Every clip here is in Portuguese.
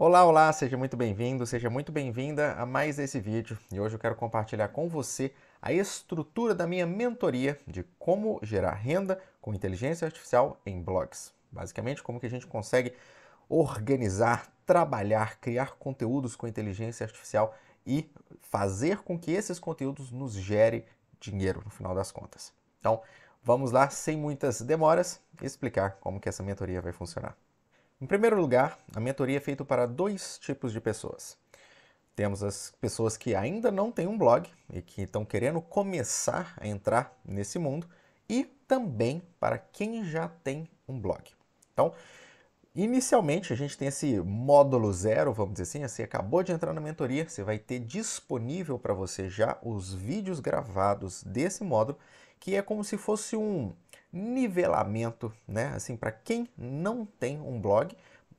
Olá, olá, seja muito bem-vindo, seja muito bem-vinda a mais esse vídeo. E hoje eu quero compartilhar com você a estrutura da minha mentoria de como gerar renda com inteligência artificial em blogs. Basicamente, como que a gente consegue organizar, trabalhar, criar conteúdos com inteligência artificial e fazer com que esses conteúdos nos gere dinheiro no final das contas. Então, vamos lá, sem muitas demoras, explicar como que essa mentoria vai funcionar. Em primeiro lugar, a mentoria é feita para dois tipos de pessoas. Temos as pessoas que ainda não têm um blog e que estão querendo começar a entrar nesse mundo e também para quem já tem um blog. Então, inicialmente a gente tem esse módulo zero, vamos dizer assim, você acabou de entrar na mentoria, você vai ter disponível para você já os vídeos gravados desse módulo, que é como se fosse um nivelamento, né? Assim, para quem não tem um blog,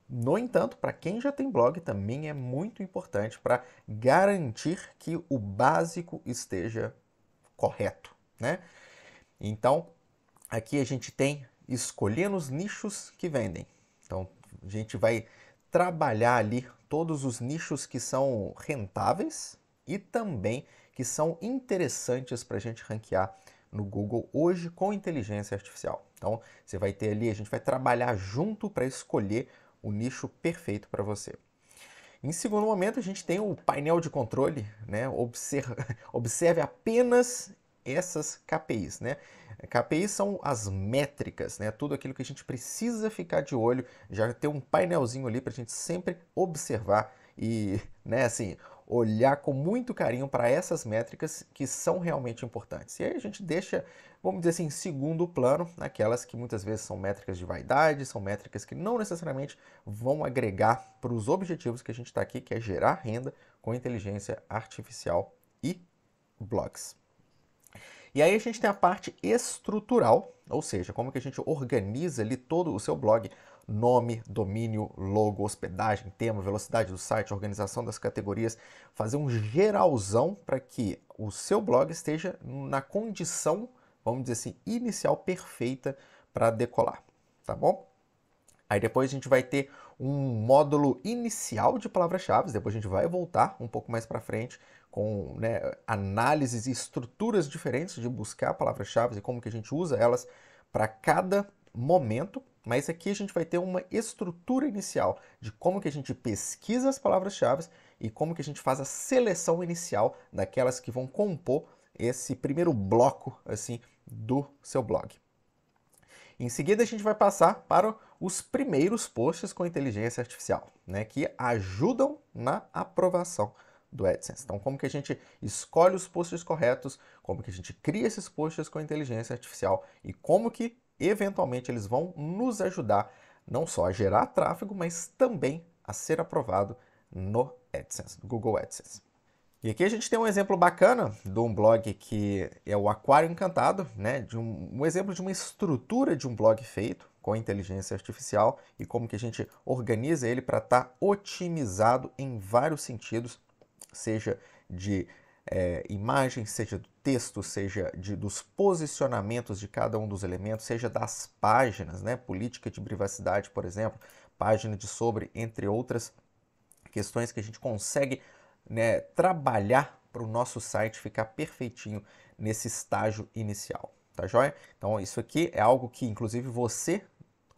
no entanto, para quem já tem blog também é muito importante para garantir que o básico esteja correto, né? Então, aqui a gente tem escolhendo os nichos que vendem. Então, a gente vai trabalhar ali todos os nichos que são rentáveis e também que são interessantes para a gente ranquear no Google hoje com inteligência artificial. Então, você vai ter ali, a gente vai trabalhar junto para escolher o nicho perfeito para você. Em segundo momento, a gente tem o painel de controle, né? Observe, apenas essas KPIs, né? KPIs são as métricas, né? Tudo aquilo que a gente precisa ficar de olho, já ter um painelzinho ali para a gente sempre observar e, né, assim, olhar com muito carinho para essas métricas que são realmente importantes. E aí a gente deixa, vamos dizer assim, em segundo plano, aquelas que muitas vezes são métricas de vaidade, são métricas que não necessariamente vão agregar para os objetivos que a gente está aqui, que é gerar renda com inteligência artificial e blogs. E aí a gente tem a parte estrutural, ou seja, como que a gente organiza ali todo o seu blog, nome, domínio, logo, hospedagem, tema, velocidade do site, organização das categorias, fazer um geralzão para que o seu blog esteja na condição, vamos dizer assim, inicial perfeita para decolar, tá bom? Aí depois a gente vai ter um módulo inicial de palavras-chave, depois a gente vai voltar um pouco mais para frente com né, análises e estruturas diferentes de buscar palavras-chave e como que a gente usa elas para cada momento mas aqui a gente vai ter uma estrutura inicial de como que a gente pesquisa as palavras-chave e como que a gente faz a seleção inicial daquelas que vão compor esse primeiro bloco assim do seu blog. Em seguida, a gente vai passar para os primeiros posts com inteligência artificial, né, que ajudam na aprovação do AdSense. Então, como que a gente escolhe os posts corretos, como que a gente cria esses posts com inteligência artificial e como que eventualmente eles vão nos ajudar não só a gerar tráfego, mas também a ser aprovado no AdSense, no Google AdSense. E aqui a gente tem um exemplo bacana de um blog que é o Aquário Encantado, né? De um, um exemplo de uma estrutura de um blog feito com inteligência artificial e como que a gente organiza ele para estar tá otimizado em vários sentidos, seja de é, imagem, seja do texto, seja de, dos posicionamentos de cada um dos elementos, seja das páginas, né? política de privacidade, por exemplo, página de sobre, entre outras questões que a gente consegue né, trabalhar para o nosso site ficar perfeitinho nesse estágio inicial, tá joia? Então isso aqui é algo que inclusive você,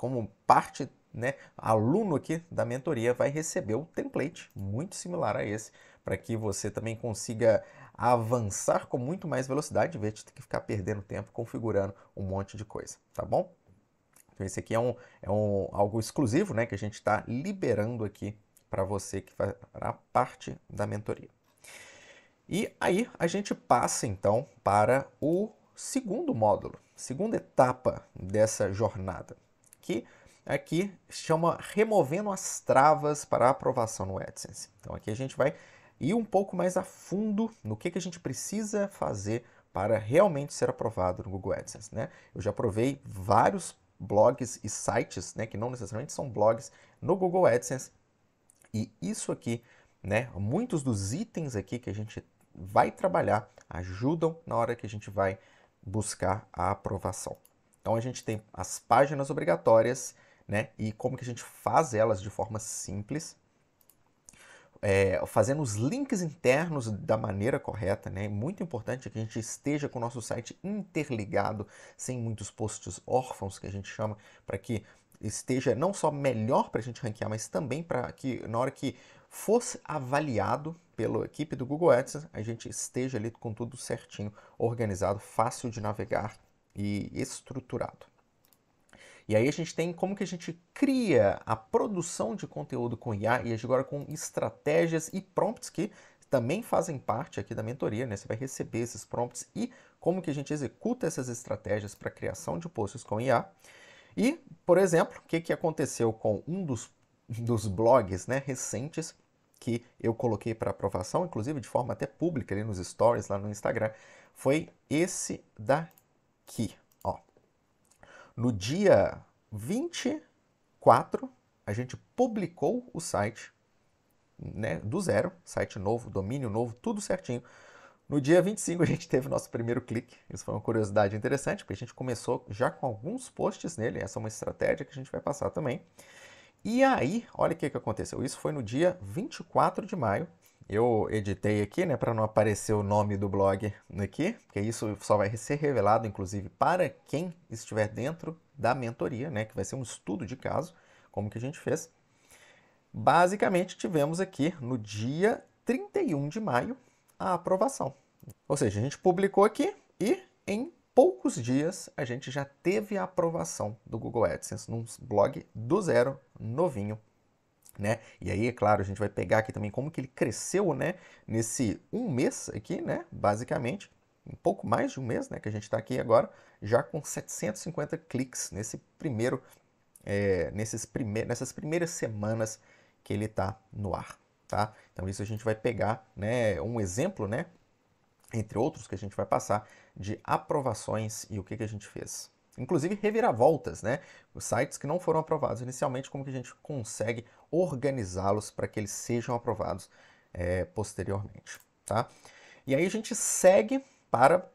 como parte, né, aluno aqui da mentoria, vai receber o template muito similar a esse, para que você também consiga avançar com muito mais velocidade, em vez de ter que ficar perdendo tempo configurando um monte de coisa, tá bom? Então esse aqui é, um, é um, algo exclusivo, né, que a gente está liberando aqui para você que fará parte da mentoria. E aí a gente passa então para o segundo módulo, segunda etapa dessa jornada, que aqui chama removendo as travas para aprovação no AdSense. Então aqui a gente vai ir um pouco mais a fundo no que, que a gente precisa fazer para realmente ser aprovado no Google AdSense. Né? Eu já provei vários blogs e sites, né, que não necessariamente são blogs, no Google AdSense. E isso aqui, né, muitos dos itens aqui que a gente vai trabalhar ajudam na hora que a gente vai buscar a aprovação. Então a gente tem as páginas obrigatórias, né, e como que a gente faz elas de forma simples, é, fazendo os links internos da maneira correta, né? É muito importante que a gente esteja com o nosso site interligado, sem muitos posts órfãos, que a gente chama, para que esteja não só melhor para a gente ranquear, mas também para que na hora que fosse avaliado pela equipe do Google Ads, a gente esteja ali com tudo certinho, organizado, fácil de navegar e estruturado. E aí a gente tem como que a gente cria a produção de conteúdo com IA e agora com estratégias e prompts que também fazem parte aqui da mentoria, né? Você vai receber esses prompts e como que a gente executa essas estratégias para criação de posts com IA. E, por exemplo, o que, que aconteceu com um dos, dos blogs né, recentes que eu coloquei para aprovação, inclusive de forma até pública ali nos stories lá no Instagram, foi esse daqui. Ó. No dia 24, a gente publicou o site né, do zero, site novo, domínio novo, tudo certinho. No dia 25 a gente teve nosso primeiro clique. Isso foi uma curiosidade interessante, porque a gente começou já com alguns posts nele. Essa é uma estratégia que a gente vai passar também. E aí, olha o que, que aconteceu. Isso foi no dia 24 de maio. Eu editei aqui, né, para não aparecer o nome do blog aqui, porque isso só vai ser revelado, inclusive, para quem estiver dentro da mentoria, né, que vai ser um estudo de caso, como que a gente fez. Basicamente, tivemos aqui no dia 31 de maio a aprovação. Ou seja, a gente publicou aqui e em poucos dias a gente já teve a aprovação do Google AdSense num blog do zero, novinho. Né? E aí, é claro, a gente vai pegar aqui também como que ele cresceu né, nesse um mês aqui, né, basicamente, um pouco mais de um mês né, que a gente está aqui agora, já com 750 cliques nesse primeiro, é, nesses prime nessas primeiras semanas que ele está no ar. Tá? Então isso a gente vai pegar né, um exemplo né, entre outros que a gente vai passar, de aprovações e o que, que a gente fez. Inclusive reviravoltas, né? Os sites que não foram aprovados inicialmente, como que a gente consegue organizá-los para que eles sejam aprovados é, posteriormente, tá? E aí a gente segue para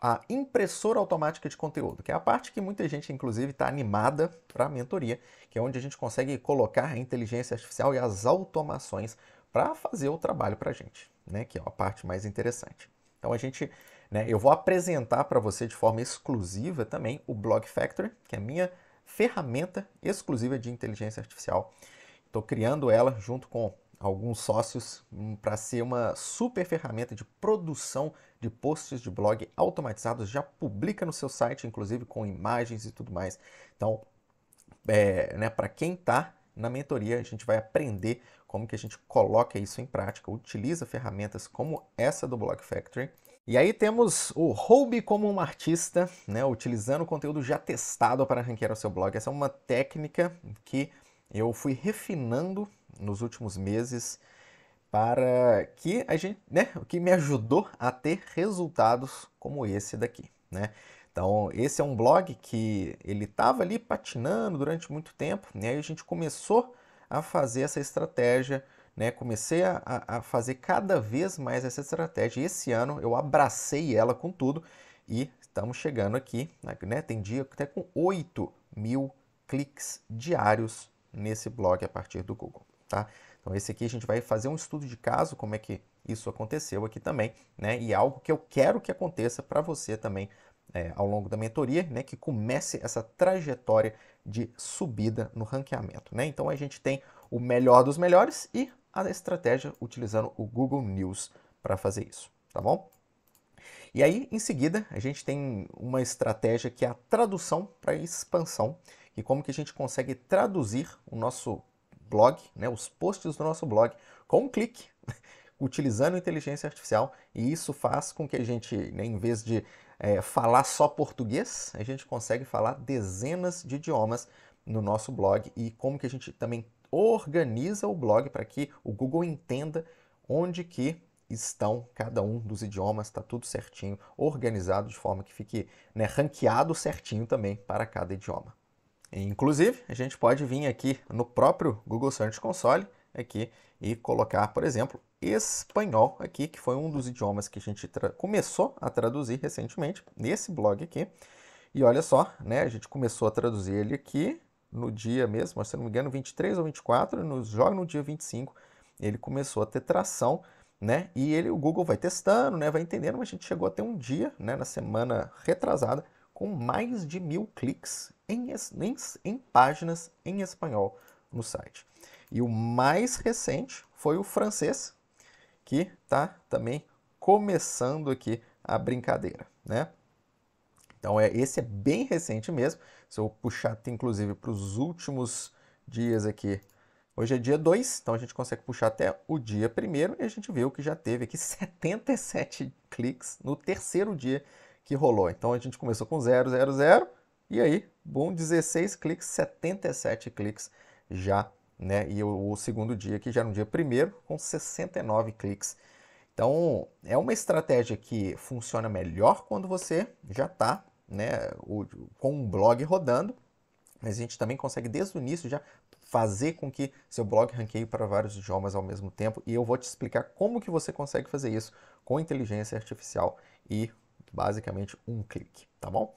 a impressora automática de conteúdo, que é a parte que muita gente, inclusive, está animada para a mentoria, que é onde a gente consegue colocar a inteligência artificial e as automações para fazer o trabalho para a gente, né? Que é a parte mais interessante. Então a gente, né, eu vou apresentar para você de forma exclusiva também o Blog Factory, que é a minha ferramenta exclusiva de inteligência artificial. Estou criando ela junto com alguns sócios hum, para ser uma super ferramenta de produção de posts de blog automatizados. Já publica no seu site, inclusive com imagens e tudo mais. Então, é, né, para quem está na mentoria, a gente vai aprender como que a gente coloca isso em prática, utiliza ferramentas como essa do Blog Factory. E aí temos o Hobby como um artista, né, utilizando conteúdo já testado para ranquear o seu blog. Essa é uma técnica que eu fui refinando nos últimos meses para que a gente, né, o que me ajudou a ter resultados como esse daqui, né? Então, esse é um blog que ele estava ali patinando durante muito tempo, e aí a gente começou a fazer essa estratégia, né? Comecei a, a fazer cada vez mais essa estratégia. E esse ano eu abracei ela com tudo e estamos chegando aqui, né? Tem dia até com 8 mil cliques diários nesse blog a partir do Google, tá? Então esse aqui a gente vai fazer um estudo de caso, como é que isso aconteceu aqui também, né? E algo que eu quero que aconteça para você também é, ao longo da mentoria, né, que comece essa trajetória de subida no ranqueamento. Né? Então a gente tem o melhor dos melhores e a estratégia utilizando o Google News para fazer isso, tá bom? E aí, em seguida, a gente tem uma estratégia que é a tradução para expansão, e como que a gente consegue traduzir o nosso blog, né, os posts do nosso blog, com um clique, utilizando inteligência artificial, e isso faz com que a gente, né, em vez de é, falar só português, a gente consegue falar dezenas de idiomas no nosso blog e como que a gente também organiza o blog para que o Google entenda onde que estão cada um dos idiomas, está tudo certinho, organizado de forma que fique né, ranqueado certinho também para cada idioma. Inclusive, a gente pode vir aqui no próprio Google Search Console aqui e colocar, por exemplo, espanhol aqui, que foi um dos idiomas que a gente começou a traduzir recentemente nesse blog aqui. E olha só, né, a gente começou a traduzir ele aqui no dia mesmo, se não me engano, 23 ou 24, nos joga no dia 25. ele começou a ter tração, né? E ele, o Google vai testando, né? Vai entendendo, mas a gente chegou até um dia, né? Na semana retrasada, com mais de mil cliques em, em, em páginas em espanhol no site. E o mais recente foi o francês, que está também começando aqui a brincadeira, né? Então é, esse é bem recente mesmo. Se eu puxar inclusive para os últimos dias aqui, hoje é dia 2, então a gente consegue puxar até o dia primeiro e a gente viu que já teve aqui 77 cliques no terceiro dia que rolou. Então a gente começou com 0, 0, 0 e aí, bom, 16 cliques, 77 cliques já, né? E o, o segundo dia que já no dia primeiro com 69 cliques. Então, é uma estratégia que funciona melhor quando você já está né, com um blog rodando, mas a gente também consegue desde o início já fazer com que seu blog ranqueie para vários idiomas ao mesmo tempo e eu vou te explicar como que você consegue fazer isso com inteligência artificial e basicamente um clique, tá bom?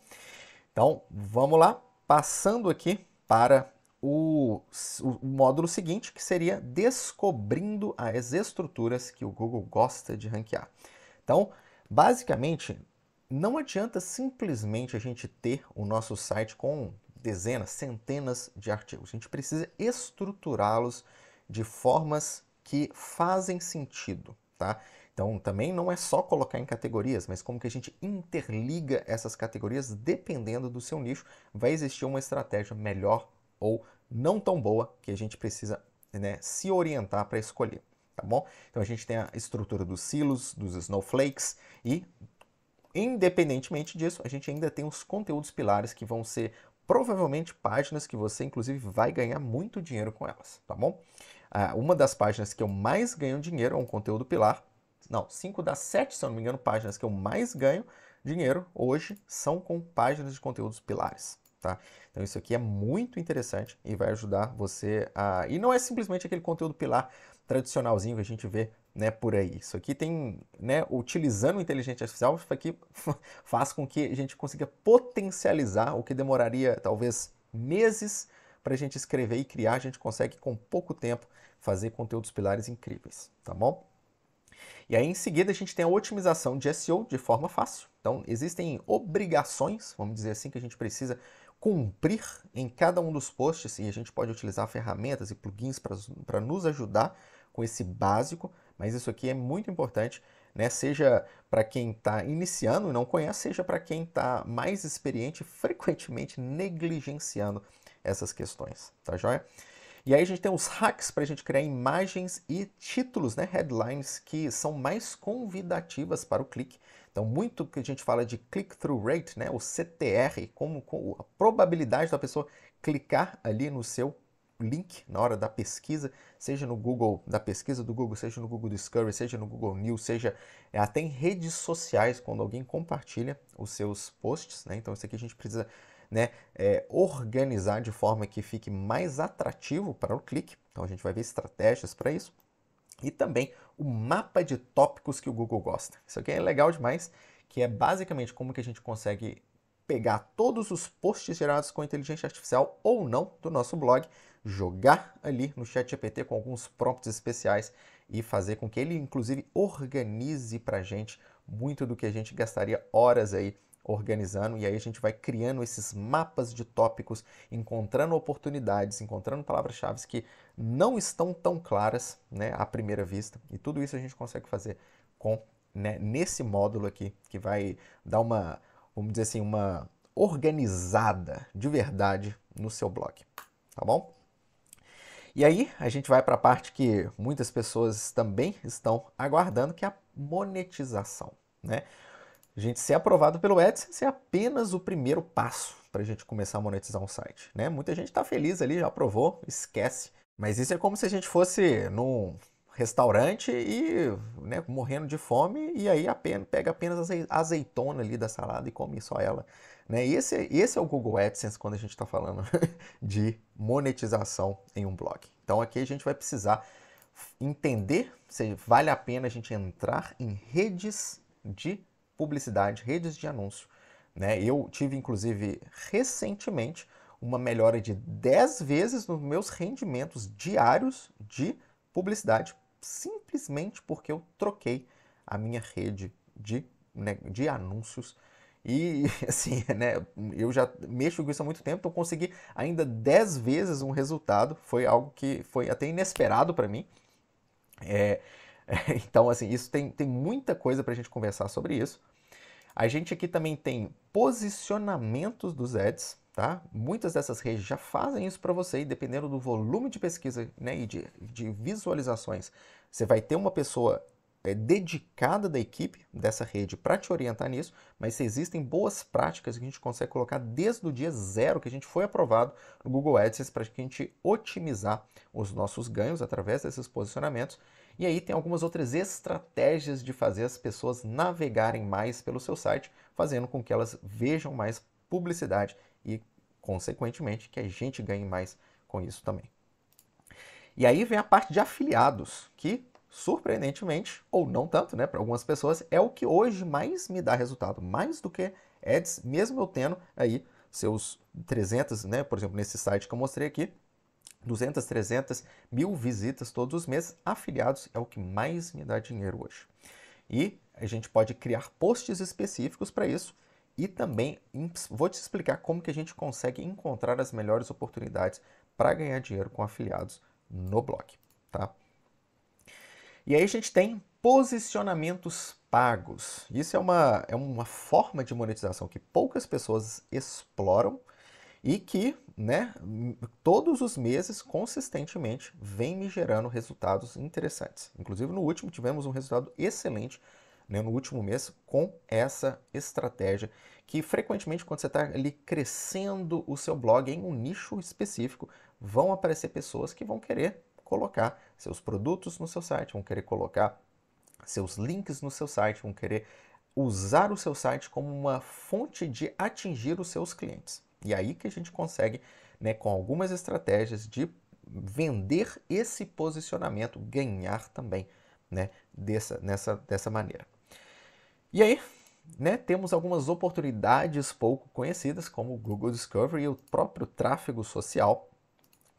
Então, vamos lá, passando aqui para o, o, módulo seguinte, que seria descobrindo as estruturas que o Google gosta de ranquear. Então, basicamente, não adianta simplesmente a gente ter o nosso site com dezenas, centenas de artigos. A gente precisa estruturá-los de formas que fazem sentido, tá? Então, também não é só colocar em categorias, mas como que a gente interliga essas categorias dependendo do seu nicho, vai existir uma estratégia melhor ou não tão boa que a gente precisa né, se orientar para escolher, tá bom? Então a gente tem a estrutura dos silos, dos snowflakes e independentemente disso, a gente ainda tem os conteúdos pilares que vão ser provavelmente páginas que você inclusive vai ganhar muito dinheiro com elas, tá bom? Ah, uma das páginas que eu mais ganho dinheiro é um conteúdo pilar não, 5 das 7, se eu não me engano, páginas que eu mais ganho dinheiro hoje são com páginas de conteúdos pilares. Tá? Então isso aqui é muito interessante e vai ajudar você a. E não é simplesmente aquele conteúdo pilar tradicionalzinho que a gente vê né, por aí. Isso aqui tem, né, utilizando inteligência artificial, isso aqui faz com que a gente consiga potencializar o que demoraria talvez meses para a gente escrever e criar, a gente consegue com pouco tempo fazer conteúdos pilares incríveis, tá bom? E aí, em seguida, a gente tem a otimização de SEO de forma fácil. Então, existem obrigações, vamos dizer assim, que a gente precisa cumprir em cada um dos posts e a gente pode utilizar ferramentas e plugins para nos ajudar com esse básico, mas isso aqui é muito importante, né? seja para quem está iniciando e não conhece, seja para quem está mais experiente, frequentemente negligenciando essas questões, tá joia? E aí a gente tem os hacks para a gente criar imagens e títulos, né, headlines, que são mais convidativas para o clique. Então, muito que a gente fala de click-through rate, né, o CTR, como, como a probabilidade da pessoa clicar ali no seu link na hora da pesquisa, seja no Google, da pesquisa do Google, seja no Google Discovery, seja no Google News, seja é, até em redes sociais, quando alguém compartilha os seus posts. Né? Então, isso aqui a gente precisa né, é, organizar de forma que fique mais atrativo para o clique. Então a gente vai ver estratégias para isso. E também o mapa de tópicos que o Google gosta. Isso aqui é legal demais, que é basicamente como que a gente consegue pegar todos os posts gerados com inteligência artificial ou não do nosso blog, jogar ali no chat GPT com alguns prompts especiais e fazer com que ele inclusive organize para a gente muito do que a gente gastaria horas aí organizando e aí a gente vai criando esses mapas de tópicos, encontrando oportunidades, encontrando palavras-chave que não estão tão claras né, à primeira vista. E tudo isso a gente consegue fazer com né, nesse módulo aqui, que vai dar uma, vamos dizer assim, uma organizada de verdade no seu blog. Tá bom? E aí a gente vai para a parte que muitas pessoas também estão aguardando, que é a monetização. Né? Gente ser aprovado pelo AdSense é apenas o primeiro passo para a gente começar a monetizar um site. Né? Muita gente está feliz ali, já aprovou, esquece. Mas isso é como se a gente fosse num restaurante e né, morrendo de fome e aí apenas, pega apenas a azeitona ali da salada e come só ela. Né? Esse, esse é o Google AdSense quando a gente está falando de monetização em um blog. Então aqui a gente vai precisar entender se vale a pena a gente entrar em redes de publicidade, redes de anúncio. Né? Eu tive, inclusive, recentemente uma melhora de 10 vezes nos meus rendimentos diários de publicidade simplesmente porque eu troquei a minha rede de, né, de anúncios. E assim, né, eu já mexo com isso há muito tempo, então consegui ainda 10 vezes um resultado. Foi algo que foi até inesperado para mim. É, então, assim, isso tem, tem muita coisa para a gente conversar sobre isso. A gente aqui também tem posicionamentos dos ads, tá? Muitas dessas redes já fazem isso para você e dependendo do volume de pesquisa né, e de, de visualizações, você vai ter uma pessoa é, dedicada da equipe dessa rede para te orientar nisso, mas existem boas práticas que a gente consegue colocar desde o dia zero que a gente foi aprovado no Google AdSense para a gente otimizar os nossos ganhos através desses posicionamentos e aí tem algumas outras estratégias de fazer as pessoas navegarem mais pelo seu site, fazendo com que elas vejam mais publicidade e, consequentemente, que a gente ganhe mais com isso também. E aí vem a parte de afiliados, que surpreendentemente, ou não tanto, né, para algumas pessoas, é o que hoje mais me dá resultado, mais do que ads, mesmo eu tendo aí seus 300, né, por exemplo, nesse site que eu mostrei aqui, 200, 300 mil visitas todos os meses, afiliados é o que mais me dá dinheiro hoje. E a gente pode criar posts específicos para isso e também vou te explicar como que a gente consegue encontrar as melhores oportunidades para ganhar dinheiro com afiliados no blog, tá? E aí a gente tem posicionamentos pagos. Isso é uma, é uma forma de monetização que poucas pessoas exploram e que, né, todos os meses, consistentemente, vem me gerando resultados interessantes. Inclusive, no último, tivemos um resultado excelente, né, no último mês, com essa estratégia, que frequentemente, quando você está ali crescendo o seu blog em um nicho específico, vão aparecer pessoas que vão querer colocar seus produtos no seu site, vão querer colocar seus links no seu site, vão querer usar o seu site como uma fonte de atingir os seus clientes. E aí que a gente consegue, né, com algumas estratégias de vender esse posicionamento, ganhar também né, dessa, nessa, dessa maneira. E aí, né, temos algumas oportunidades pouco conhecidas, como o Google Discovery e o próprio tráfego social,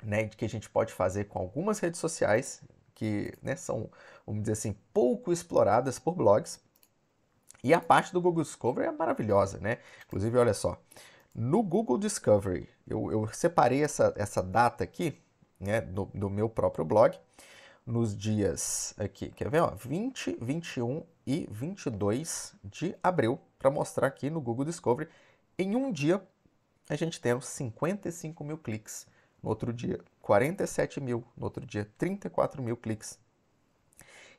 né, que a gente pode fazer com algumas redes sociais que né, são, vamos dizer assim, pouco exploradas por blogs. E a parte do Google Discovery é maravilhosa, né? Inclusive, olha só, no Google Discovery, eu, eu separei essa, essa data aqui, né, do, do, meu próprio blog, nos dias aqui, quer ver, ó, 20, 21 e 22 de abril, para mostrar aqui no Google Discovery. Em um dia, a gente tem 55 mil cliques, no outro dia 47 mil, no outro dia 34 mil cliques.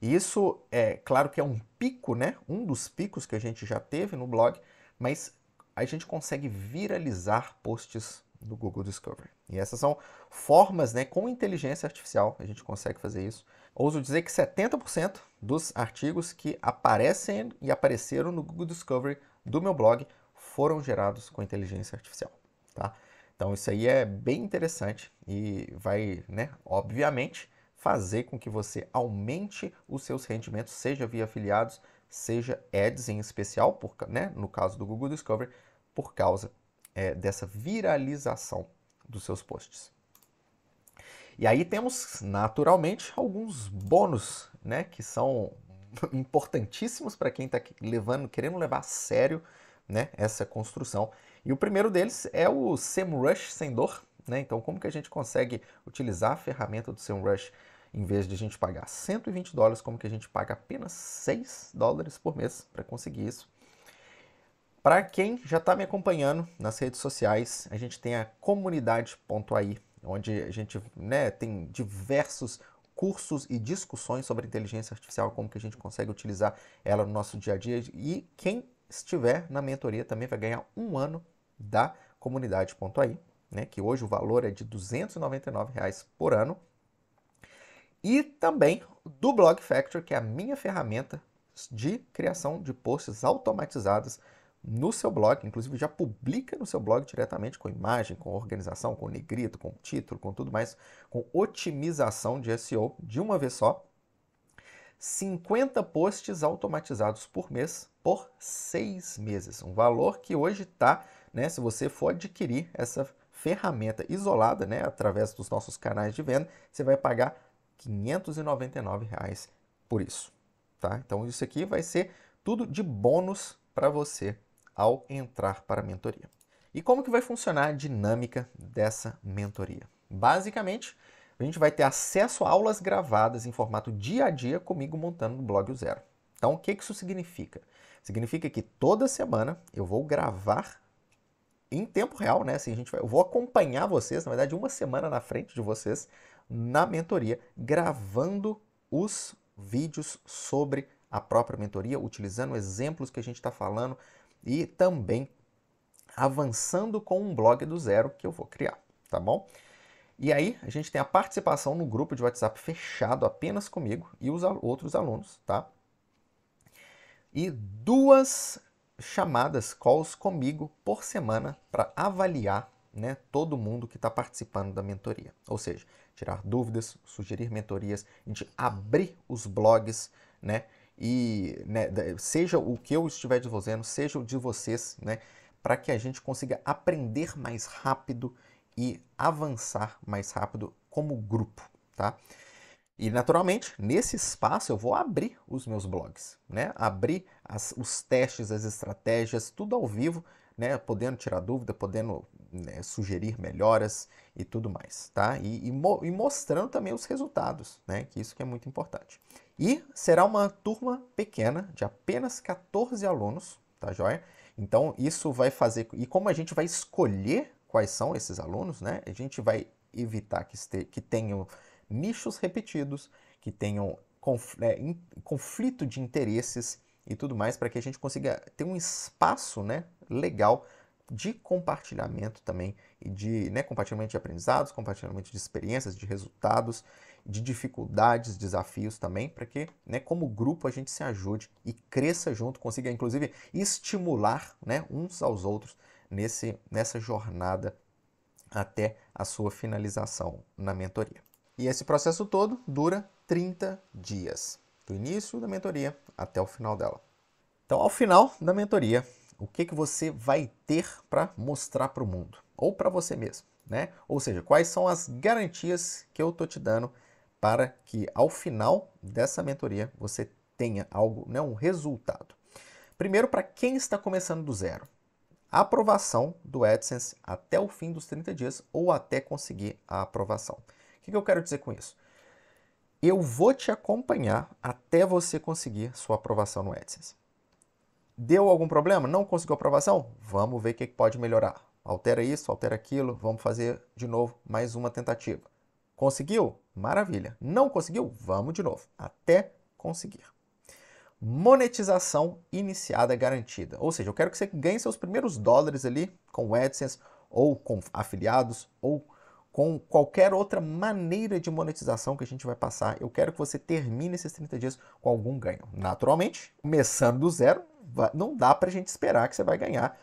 E isso é claro que é um pico, né? Um dos picos que a gente já teve no blog, mas a gente consegue viralizar posts do Google Discovery. E essas são formas, né, com inteligência artificial, a gente consegue fazer isso. Ouso dizer que 70% dos artigos que aparecem e apareceram no Google Discovery do meu blog foram gerados com inteligência artificial, tá? Então isso aí é bem interessante e vai, né, obviamente, fazer com que você aumente os seus rendimentos, seja via afiliados, seja ads em especial, por, né, no caso do Google Discovery, por causa é, dessa viralização dos seus posts. E aí temos, naturalmente, alguns bônus, né, que são importantíssimos para quem está levando, querendo levar a sério, né, essa construção. E o primeiro deles é o SEMrush sem dor, né? Então, como que a gente consegue utilizar a ferramenta do SEMrush em vez de a gente pagar 120 dólares, como que a gente paga apenas 6 dólares por mês para conseguir isso. Para quem já está me acompanhando nas redes sociais, a gente tem a comunidade.ai, onde a gente né, tem diversos cursos e discussões sobre inteligência artificial, como que a gente consegue utilizar ela no nosso dia a dia. E quem estiver na mentoria também vai ganhar um ano da comunidade.ai, né, que hoje o valor é de 299 reais por ano e também do Blog Factor, que é a minha ferramenta de criação de posts automatizadas no seu blog, inclusive já publica no seu blog diretamente com imagem, com organização, com negrito, com título, com tudo mais, com otimização de SEO de uma vez só. 50 posts automatizados por mês por seis meses. Um valor que hoje está, né, se você for adquirir essa ferramenta isolada, né, através dos nossos canais de venda, você vai pagar 599 reais por isso. Tá? Então isso aqui vai ser tudo de bônus para você ao entrar para a mentoria. E como que vai funcionar a dinâmica dessa mentoria? Basicamente, a gente vai ter acesso a aulas gravadas em formato dia a dia comigo montando o blog zero. Então, o que isso significa? Significa que toda semana eu vou gravar em tempo real, né? Assim, a gente vai, eu vou acompanhar vocês, na verdade, uma semana na frente de vocês, na mentoria, gravando os vídeos sobre a própria mentoria, utilizando exemplos que a gente está falando e também avançando com um blog do zero que eu vou criar, tá bom? E aí a gente tem a participação no grupo de WhatsApp fechado apenas comigo e os outros alunos, tá? E duas chamadas, calls comigo por semana para avaliar né, todo mundo que está participando da mentoria. Ou seja, tirar dúvidas, sugerir mentorias, a gente abrir os blogs, né? E né, seja o que eu estiver desenvolvendo, seja o de vocês, né? Para que a gente consiga aprender mais rápido e avançar mais rápido como grupo, tá? E naturalmente, nesse espaço eu vou abrir os meus blogs, né? Abrir as, os testes, as estratégias, tudo ao vivo, né? Podendo tirar dúvida, podendo né, sugerir melhoras e tudo mais, tá? E, e, mo e, mostrando também os resultados, né? Que isso que é muito importante. E será uma turma pequena, de apenas 14 alunos, tá joia? Então isso vai fazer... E como a gente vai escolher quais são esses alunos, né? A gente vai evitar que, este, que tenham nichos repetidos, que tenham é, in, conflito de interesses e tudo mais, para que a gente consiga ter um espaço né, legal de compartilhamento também, e de né, compartilhamento de aprendizados, compartilhamento de experiências, de resultados, de dificuldades, desafios também, para que, né, como grupo, a gente se ajude e cresça junto, consiga inclusive estimular né, uns aos outros nesse, nessa jornada até a sua finalização na mentoria. E esse processo todo dura 30 dias, do início da mentoria até o final dela. Então, ao final da mentoria, o que, que você vai ter para mostrar para o mundo? Ou para você mesmo, né? Ou seja, quais são as garantias que eu estou te dando para que ao final dessa mentoria você tenha algo, né, um resultado. Primeiro, para quem está começando do zero, a aprovação do AdSense até o fim dos 30 dias ou até conseguir a aprovação. O que eu quero dizer com isso? Eu vou te acompanhar até você conseguir sua aprovação no AdSense. Deu algum problema? Não conseguiu aprovação? Vamos ver o que pode melhorar. Altera isso, altera aquilo, vamos fazer de novo mais uma tentativa. Conseguiu? Maravilha. Não conseguiu? Vamos de novo, até conseguir. Monetização iniciada garantida. Ou seja, eu quero que você ganhe seus primeiros dólares ali com o AdSense, ou com afiliados, ou com qualquer outra maneira de monetização que a gente vai passar. Eu quero que você termine esses 30 dias com algum ganho. Naturalmente, começando do zero, não dá para a gente esperar que você vai ganhar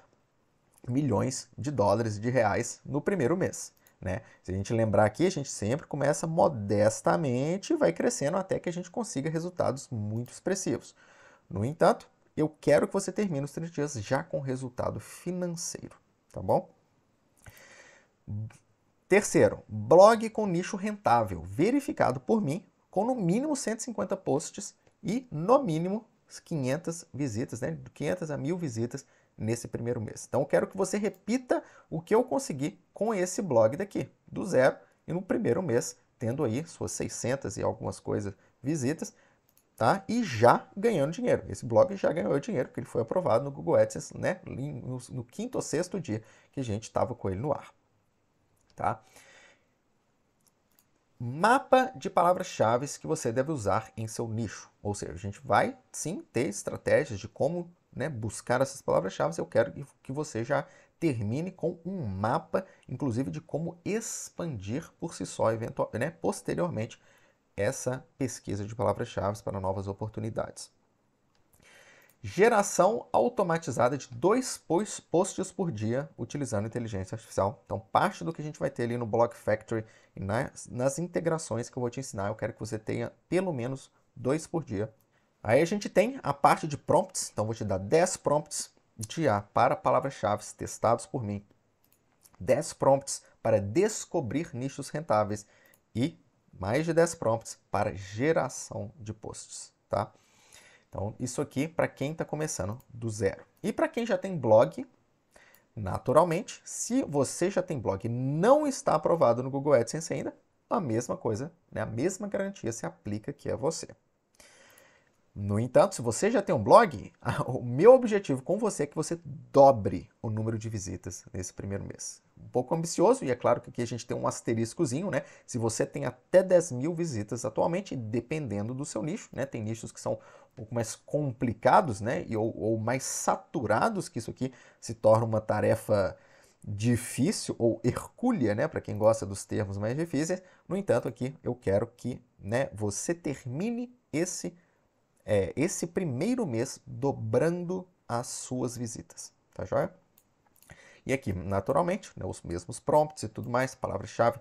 milhões de dólares, de reais no primeiro mês. Né? Se a gente lembrar aqui, a gente sempre começa modestamente e vai crescendo até que a gente consiga resultados muito expressivos. No entanto, eu quero que você termine os 30 dias já com resultado financeiro, tá bom? Terceiro, blog com nicho rentável, verificado por mim, com no mínimo 150 posts e no mínimo 500 visitas, né? 500 a 1000 visitas nesse primeiro mês. Então, eu quero que você repita o que eu consegui com esse blog daqui, do zero, e no primeiro mês, tendo aí suas 600 e algumas coisas visitas, tá? E já ganhando dinheiro. Esse blog já ganhou dinheiro, porque ele foi aprovado no Google AdSense, né? No, no quinto ou sexto dia que a gente estava com ele no ar tá? Mapa de palavras-chave que você deve usar em seu nicho. Ou seja, a gente vai sim ter estratégias de como né, buscar essas palavras-chave. Eu quero que você já termine com um mapa, inclusive, de como expandir por si só, eventual, né, posteriormente, essa pesquisa de palavras-chave para novas oportunidades geração automatizada de dois posts por dia utilizando inteligência artificial. Então, parte do que a gente vai ter ali no Block Factory e nas, nas integrações que eu vou te ensinar, eu quero que você tenha pelo menos dois por dia. Aí a gente tem a parte de prompts, então vou te dar 10 prompts dia para palavras-chave testados por mim. 10 prompts para descobrir nichos rentáveis e mais de 10 prompts para geração de posts, tá? Então, isso aqui para quem está começando do zero. E para quem já tem blog, naturalmente, se você já tem blog e não está aprovado no Google AdSense ainda, a mesma coisa, né? a mesma garantia se aplica aqui a você. No entanto, se você já tem um blog, o meu objetivo com você é que você dobre o número de visitas nesse primeiro mês. Um pouco ambicioso, e é claro que aqui a gente tem um asteriscozinho, né? Se você tem até 10 mil visitas atualmente, dependendo do seu nicho, né? Tem nichos que são pouco mais complicados, né? E, ou, ou mais saturados, que isso aqui se torna uma tarefa difícil ou hercúlea, né, para quem gosta dos termos mais difíceis. No entanto, aqui eu quero que, né, você termine esse é, esse primeiro mês dobrando as suas visitas, tá joia? E aqui, naturalmente, né, os mesmos prompts e tudo mais, palavra-chave.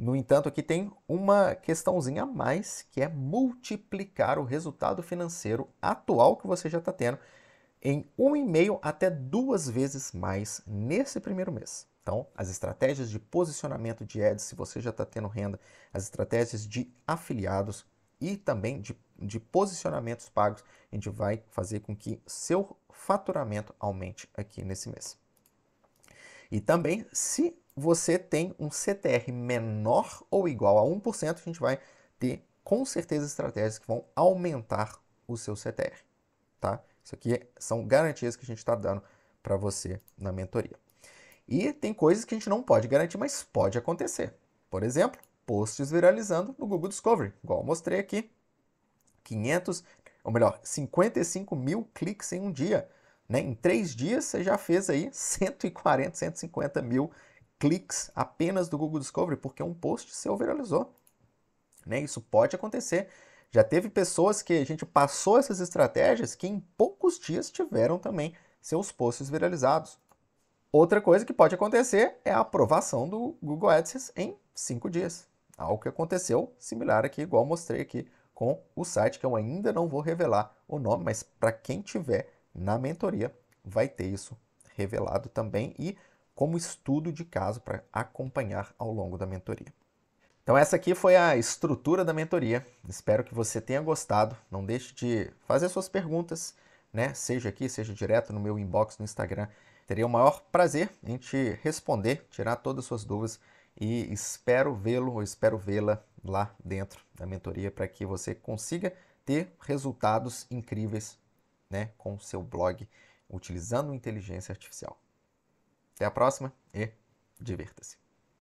No entanto, aqui tem uma questãozinha a mais, que é multiplicar o resultado financeiro atual que você já está tendo em um e meio até duas vezes mais nesse primeiro mês. Então, as estratégias de posicionamento de ads, se você já está tendo renda, as estratégias de afiliados, e também de, de posicionamentos pagos, a gente vai fazer com que seu faturamento aumente aqui nesse mês. E também, se você tem um CTR menor ou igual a 1%, a gente vai ter com certeza estratégias que vão aumentar o seu CTR. Tá? Isso aqui são garantias que a gente está dando para você na mentoria. E tem coisas que a gente não pode garantir, mas pode acontecer. Por exemplo, posts viralizando no Google Discovery, igual eu mostrei aqui. 500, ou melhor, 55 mil cliques em um dia. Né? Em três dias você já fez aí 140, 150 mil cliques apenas do Google Discovery, porque um post seu viralizou. Né? Isso pode acontecer. Já teve pessoas que a gente passou essas estratégias que em poucos dias tiveram também seus posts viralizados. Outra coisa que pode acontecer é a aprovação do Google AdSense em cinco dias. Algo que aconteceu similar aqui, igual mostrei aqui com o site, que eu ainda não vou revelar o nome, mas para quem tiver na mentoria, vai ter isso revelado também e como estudo de caso para acompanhar ao longo da mentoria. Então essa aqui foi a estrutura da mentoria. Espero que você tenha gostado. Não deixe de fazer suas perguntas, né? Seja aqui, seja direto no meu inbox no Instagram. Teria o maior prazer em te responder, tirar todas as suas dúvidas e espero vê-lo ou espero vê-la lá dentro da mentoria para que você consiga ter resultados incríveis né, com o seu blog utilizando inteligência artificial. Até a próxima e divirta-se!